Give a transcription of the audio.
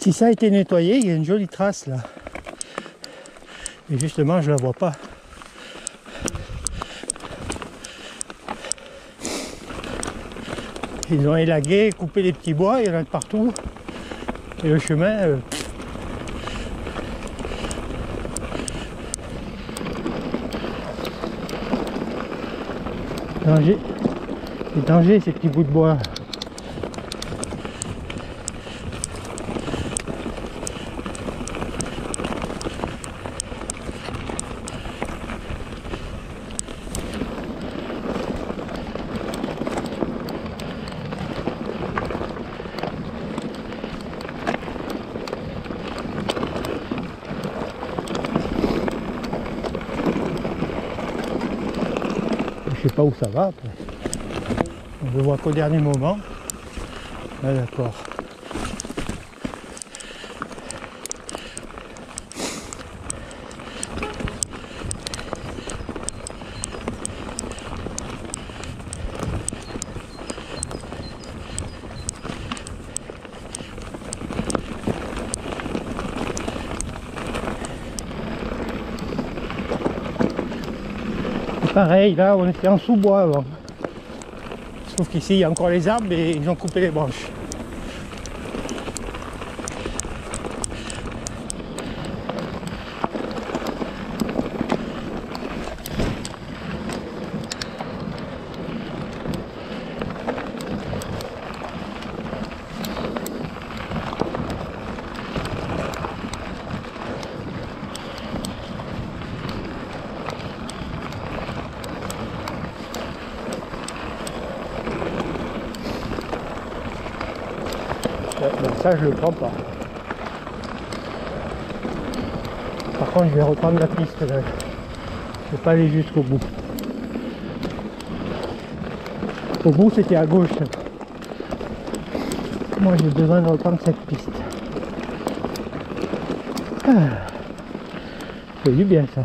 Si ça a été nettoyé, il y a une jolie trace là. Et justement, je la vois pas. Ils ont élagué, coupé les petits bois, il y en a de partout. Et le chemin, euh, danger. Danger ces petits bouts de bois. Je sais pas où ça va après. On le voit qu'au dernier moment. Ah d'accord. Pareil, là on était en sous-bois avant. Sauf qu'ici il y a encore les arbres et ils ont coupé les branches. Ben ça je le prends pas. Par contre je vais reprendre la piste. Je vais pas aller jusqu'au bout. Au bout c'était à gauche. Moi j'ai besoin de reprendre cette piste. Ah. C'est du bien ça.